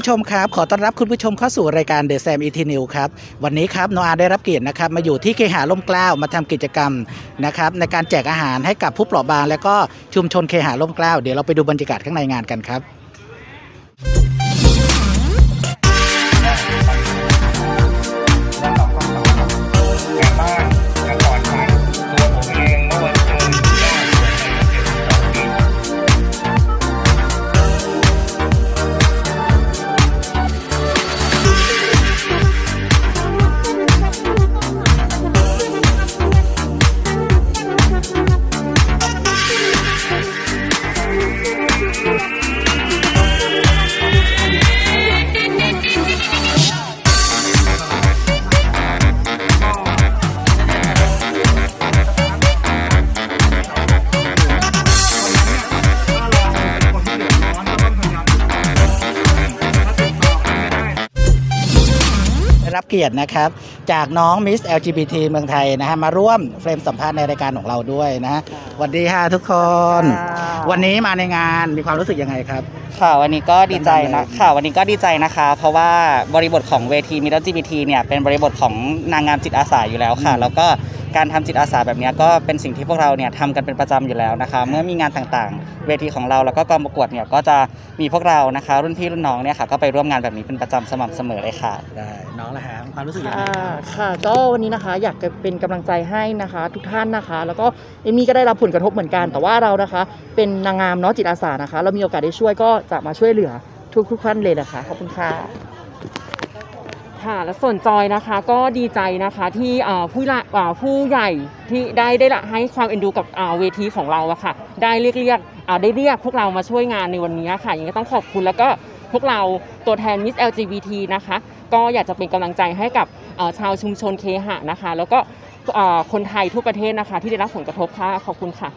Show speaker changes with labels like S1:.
S1: ู้ชมครับ ขอต้อนรับคุณผู้ชมเข้าสู่รายการเดอะแซมอีทีนิวครับ วันนี้ครับโนอาได้รับเกียรตินะครับ มาอยู่ที่เคหาล่มเกล้ามาทำกิจกรรมนะครับในการแจกอาหารให้กับผู้เปราะบาง และก็ชุมชนเคหาล่มเกล้าเดี๋ยวเราไปดูบรรยากาศข้างในงานกันครับ
S2: รับเกี
S1: ยรตินะครับ จากน้องมิส LGBT เมืองไทยนะฮะมาร่วมเฟรมสัมภาษณ์ในรายการของเราด้วยนะสวัสดีค่ะทุกคน วันนี้มาในงานมีความรู้สึกยังไงครับ
S3: ค่ะวันนี้ก็ดีใจ
S1: ดั
S3: นะ
S1: งๆเลย
S3: ค่ะวันนี้ก็ดีใจนะคะ เพราะว่าบริบทของเวทีมิ r LGBT เนี่ยเป็นบริบทของนางงามจิตอาสาอยู่แล้วค่ะ แล้วก็ การทำจิตอาสาแบบเนี้ยก็เป็นสิ่งที่พวกเราเนี่ยทำกันเป็นประจำอยู่แล้วนะคะเมื่อมีงานต่างๆ เวทีของเราแล้วก็กองประกวดเนี่ยก็จะมีพวกเรานะคะรุ่นพี่รุ่นน้องเนี่ยค่ะก็ไปร่วมงานแบบนี้เป็นประจำสม่ำเสมอเลยค่ะ
S1: ได้น้องละฮะมีความรู้สึกยังไง
S4: ค่ะ
S1: ครับ
S4: ค่ะก็วันนี้นะคะอยากจะเป็นกำลังใจให้นะคะ ทุกท่านนะคะ แล้วก็เอมี่ก็ได้รับผลกระทบเหมือนกัน แต่ว่าเรานะคะ เป็นนางงามเนาะจิตอาสานะคะ เรามีโอกาสได้ช่วยก็จะมาช่วยเหลือทุกทุกๆท่านเลยนะคะขอบคุณค่ะ ค่ะและส่วนจอยนะคะก็ดีใจนะคะที่ผู้ละผู้ใหญ่ที่ได้ได้ละให้ความเอ็นดูกับเวทีของเราอะค่ะได้เรียกเรียกได้เรียกพวกเรามาช่วยงานในวันนี้ค่ะยังไงต้องขอบคุณแล้วก็พวกเราตัวแทน Miss LGBT นะคะ ก็อยากจะเป็นกำลังใจให้กับชาวชุมชนเคหะนะคะ แล้วก็คนไทยทั่วประเทศนะคะ ที่ได้รับผลกระทบค่ะ ขอบคุณค่ะ